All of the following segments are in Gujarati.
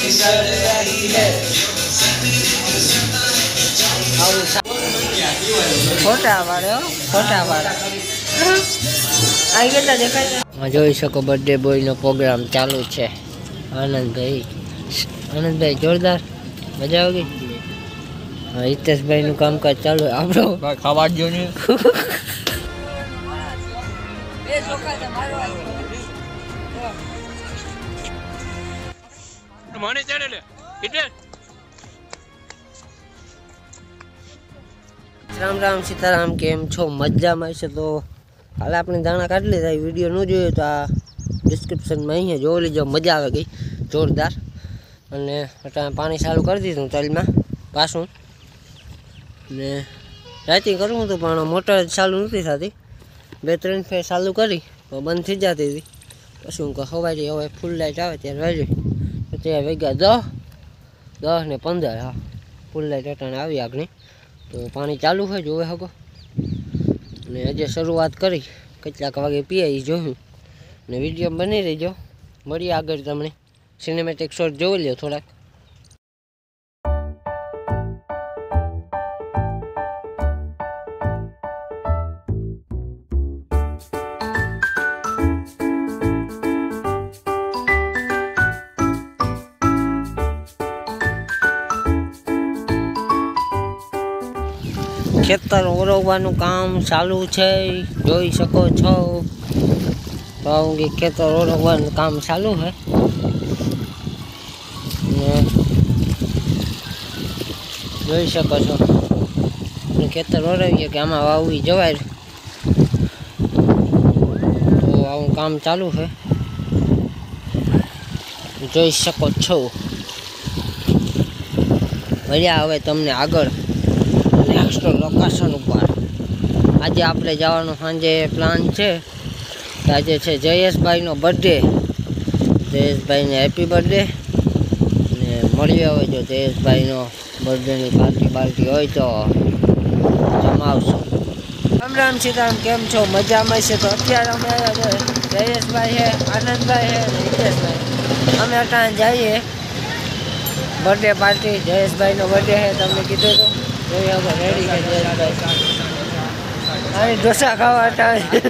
फिसल रही है આવું સા- ફોટા પાડે હો ફોટા પાડે આવી કેટલા દેખાય જોઈ શકો બર્થડે બોયનો પ્રોગ્રામ ચાલુ છે આનંદભાઈ આનંદભાઈ જોરદાર મજા આવી ગઈ હા હિતેશભાઈનું કામકાજ ચાલુ આપણો ખાવા જ ને મને ચડે લે. એટલે રામ રામ સીતારામ, કેમ છો? મજામાં છે તો હાલ આપણે દાણા કાઢી લીધા. વીડિયો ન જોયો તો આ ડિસ્ક્રિપ્શનમાં અહીંયા જોઈ લેજો. મજા આવે ગઈ. જોરદાર. અને અત્યારે પાણી ચાલુ કરી દીધું તલમાં પાછું ને રાતી કરવું હતું પણ મોટર ચાલુ નથી થતી. બે ત્રણ ફેર ચાલુ કરી તો બંધ થઈ જતી હતી. પછી હું કહું સવારે હવે ફૂલ લાઇટ આવે ત્યારે વાજે ત્યાં વાગ્યા દસ દસ ને પંદર, હા. ફૂલ ટેટાને આવી આગળ તો પાણી ચાલુ હોય, જોવે હકો અને આજે શરૂઆત કરી. કેટલાક વાગે પીઆઈ જોયું. ને વીડિયો બની રહીજો મળીએ આગળ તમને. સિનેમેટિક શોટ જોઈ લ્યો થોડાક. ખેતર ઓરવવાનું કામ ચાલુ છે, જોઈ શકો છો. તો કે ખેતર ઓરવવાનું કામ ચાલુ છે. જોઈ શકો છો. ખેતર ઓરવીએ કે આમાં વાવવી જવાય. તો આવું કામ ચાલુ છે. જોઈ શકો છો. મળ્યા હવે તમને આગળ. નેક્સ્ટ લોકેશન ઉપર. આજે આપણે જવાનું સાંજે પ્લાન છે આજે છે જયેશભાઈનો બર્થડે જયેશભાઈને હેપી બર્થડે ને મળીએ હવે જો જયેશભાઈનો બર્થડેની પાર્ટી બાર્ટી હોય તો જમાવશું. રામ રામ સીતારામ, કેમ છો? મજામાં છે? તો અત્યારે અમે જયેશભાઈ છે આનંદભાઈ છે હિતેશભાઈ. અમે અત્યારે જઈએ. બર્થડે પાર્ટી જયેશભાઈનો બર્થડે છે તમને કીધું હતું. જોઈ હવે રેડી છે જયેશભાઈ અહીં ઢોસા ખાવા અટાણે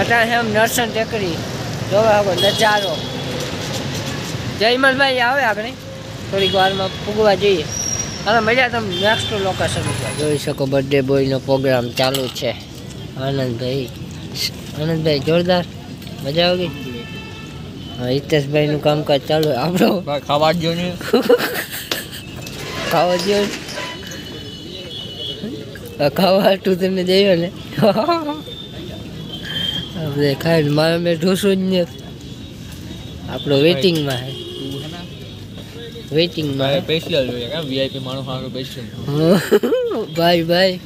અટાણે એમ નરસન ટેકરી. જોવા હવે નજારો. જયમલભાઈ આવે આપણે થોડીક વારમાં પૂગવા જઈએ. હવે મજા તમે નેક્સ્ટ લોકેશન ઉપર. જોઈ શકો બર્થડે બોયનો પ્રોગ્રામ ચાલુ છે. આનંદભાઈ. આનંદભાઈ જોરદાર. મજા આવી ગઈ? હા હિતેશભાઈનું કામકાજ ચાલુ આપણો. ખાવા જ ને. ખાવા જેવું. ખાવા હાટું તમે જઈએ ને. આપણે ખાઈને મારે મેં ઢોસો જ નહીં આપણો વેઇટિંગમાં હે. વેઇટિંગમાં હે. સ્પેશિયલ જોઈએ કાં? વીઆઈપી માણસ સ્પેશિયલ ભાઈ ભાઈ.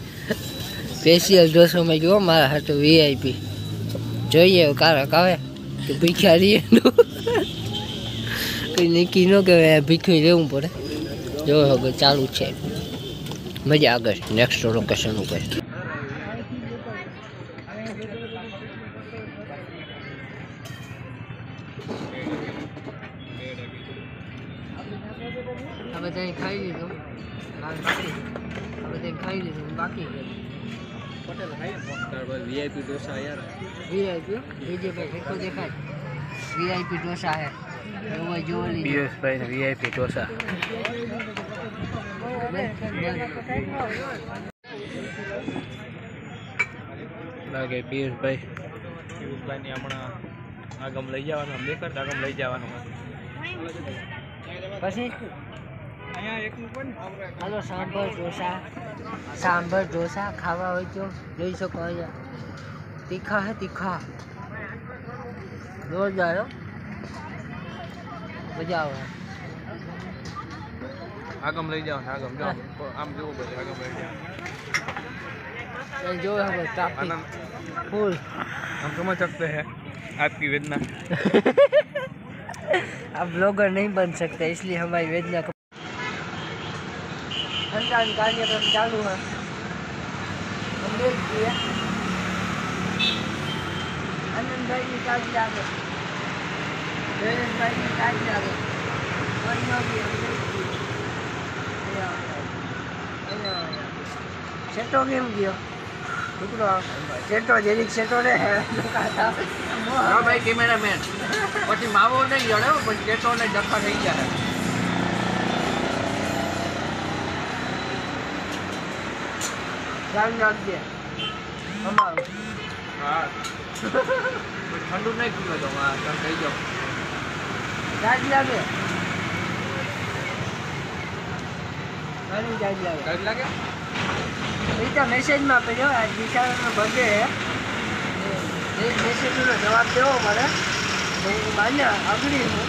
સ્પેશિયલ ઢોસોમાં જુઓ મારા હાટું વીઆઈપી જોઈએ કારક આવે કે ભીખ્યા કંઈ નક્કી ન કહેવાય ભીખ્યું રહેવું પડે. જો હવે ચાલુ છે. મજા આગળ નેક્સ્ટ લોકેશન ઉપર. આ બધાએ ખાઈ લીધું. આ બધાએ ખાઈ લીધું. બાકી વીઆઈપી ઢોસા યાર વીઆઈપી વિજયભાઈ દેખો દેખાય? વીઆઈપી ઢોસા હે પિયુષભાઈ વીઆઈપી ઢોસા. લાગે પિયુષભાઈ. પિયુષભાઈની હમણાં આગમ લઈ જવાનું બેકર આગમ લઈ જવાનું. પછી? હાલો સાંભર ઢોસા. સાંભર ઢોસા ખાવા હોય તો જોઈ શકો અહીંયા. તીખા હે તીખા. જોરદાર હો. મજા આવે આગમ લઈ જવાનું આગમ જાઓ આમ જોવું પડે આગમ લઈ જવાનું અહીં જોવે હવે ટ્રાફિક આનંદ ફૂલ हम समझ सकते हैं आपकी वेदना आप ब्लॉगर नहीं बन सकते इसलिए हमारी वेदना को संचालन कार्यक्रम चालू है हम देख दिए आनंद भाई निकाल दिया સેટો કેમ ગયો છોકરો સેટો જરીક સેટો રે હા ભાઈ કેમેરામેન પછી માવો નહીં જડે હો, પછી કેટો ને ડખા થઈ જાય ધ્યાન રાખજે અમારું હા પછી ઠંડુ નહીં પીવે તો હા તમે કહી જાઓ ચાર્જ લાગે. ઘણી ચાર્જ લાગે. કઈ લાગે? એ તો મેસેજમાં પડ્યો આજ બિચારાનો બર્થડે એ મેસેજનો જવાબ દેવો એ માન્ય અઘરી હું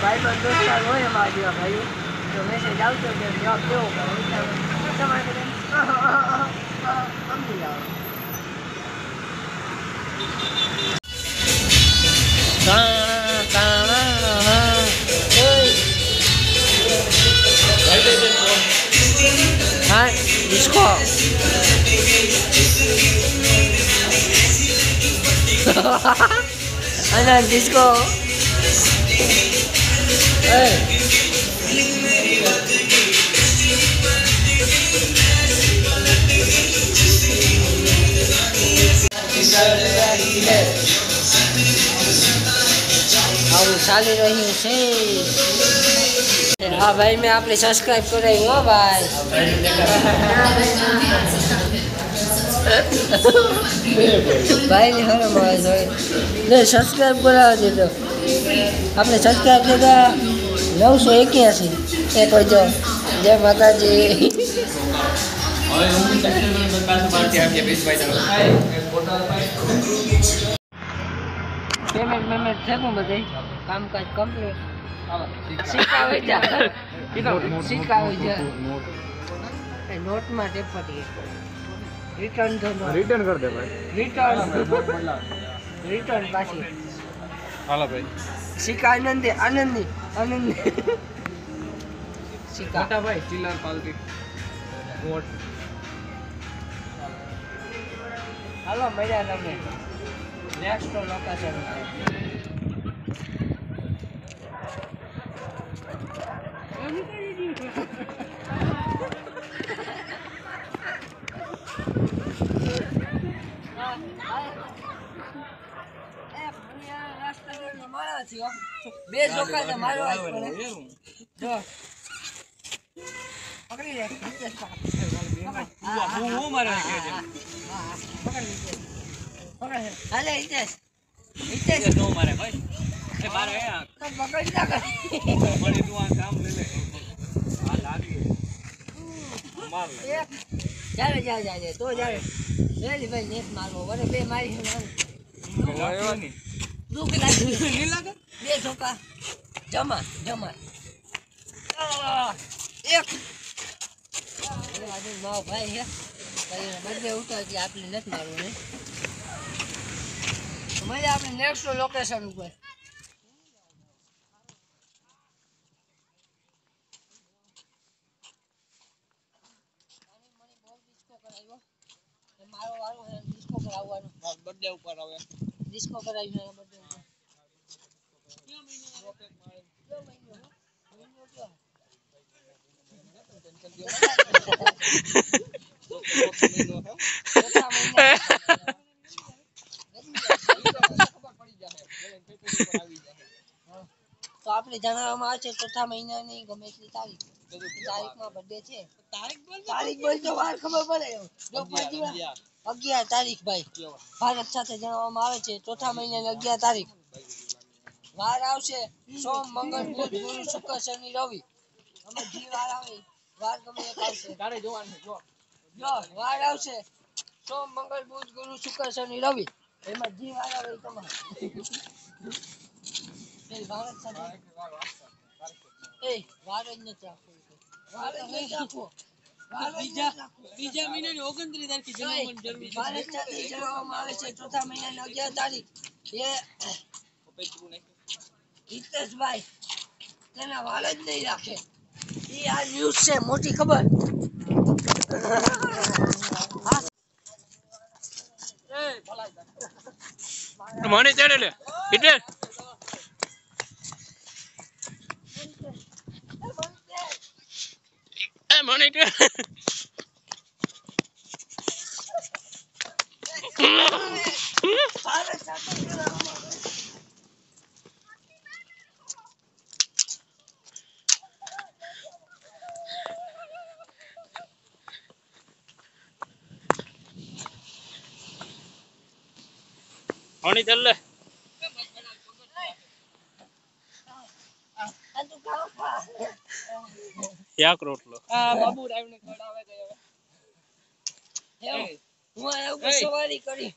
ભાઈ બંધ દોસ્તાર હોય એમાં આજે ભાઈઓ તો મેસેજ આવતો કે જવાબ દેવો. પડે અને ડિસ્કો આવું ચાલી રહ્યું છે. હા ભાઈ મેં આપણે સબસ્ક્રાઇબ કરાવી હો ભાઈ. ભાઈ ને હરમ આવે સબસ્ક્રાઈબ ને સબસ્ક્રાઇબ કરાવી દીધો આપણે સબસ્ક્રાઇબ દીધા નવસો એક્યાસી. એ કહેજો જય માતાજી. પેમેન્ટ પેમેન્ટ થયું બધે? કામકાજ કમ્પ્લીટ જા. જા. નોટમાં ટેપટી રિટર્ન રિટર્ન કરી દે ભાઈ. રિટર્ન રિટર્ન પાછી. હાલો ભાઈ. શિકા આનંદી આનંદી આનંદી. શિકા મોટા ભાઈ ચિલ્લર પાલટી. વોટ હાલો મળ્યા તમને નેક્સ્ટ લોકેશન બે છોકરા મારવા જ પડે. જો. પકડી લે. હા, હા, મારે હા, હા, હા. પકડ. હાલે નો મારે ભાઈ. એ મારે આ. પકડી ના કર. મળી તું આ કામ લે. આ લાગી માર લે. જાવે, જાવે, જાવે. તો જાવે. વેલી ભાઈ નેટ મારવો. વરે બે મારી છે મારું. બે છોકરા જમા જમા. એક. મારો ભાઈ છે બર્થડે ઉઠાવ આપણે નથી મારવું ને મજા આપણે નેક્સ્ટ લોકેશન ઉપર. મારો વારો ડિસ્કો કરાવવાનો બર્થડે ઉપર આવે. ડિસ્કો કરાવી બર્થડે ઉપર કયો મહિનો કયો મહિનો તો આપણે જણાવવામાં આવે છે ચોથા મહિનાની ગમે એટલી તારીખ. તારીખમાં બર્થડે છે. તારીખ બોલ તારીખ બોલ તો વાર ખબર પડે. અગિયાર તારીખ ભાઈ ભારત સાથે જણાવવામાં આવે છે ચોથા મહિનાની અગિયાર તારીખ. વાર આવશે સોમ મંગળ બુધ ગુરુ શુક્ર શનિ રવિ. અમે જી વાર આવે વાર ગમે એક આવશે તારે જોવાનું જો. જો વાર આવશે સોમ મંગળ બુધ ગુરુ શુક્ર શનિ રવિ. એમાં જી વાર આવે તમારે. એ ભારત સાથે. એ વાર જ નથી આપવો વાર જ નથી આપવો વાર જ નથી બીજા મહિનાની ઓગણત્રીસ તારીખે જણાવવામાં આવે છે ચોથા મહિનાની અગિયાર તારીખ. એ હિતેશભાઈ તેના વાળ જ નહીં રાખે. એ આ ન્યૂઝ છે મોટી ખબર. મને ચડે લે. એટલે પાણી ચાલ લે. એક રોટલો? હું આ ઉપર સવારી કરી.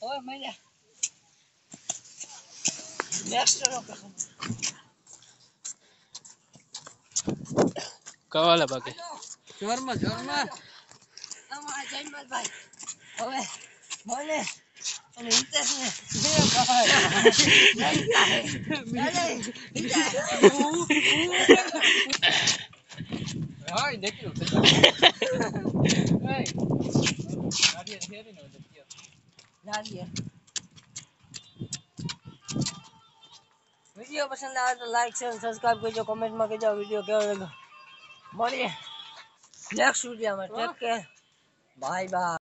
હવે મજા કવાલે બાકી. જોરમાં જોરમાં અમારા જયમાલભાઈ હવે મને અને હિતેશને બે હાય દેખ્યું વીડિયો પસંદ આવે તો લાઈક શેર સબસ્ક્રાઇબ કરજો કમેન્ટમાં કહેજો વીડિયો કેવો લાગ્યો. મળીએ. નેક્સ્ટ વિડીયોમાં ટેક કેર બાય બાય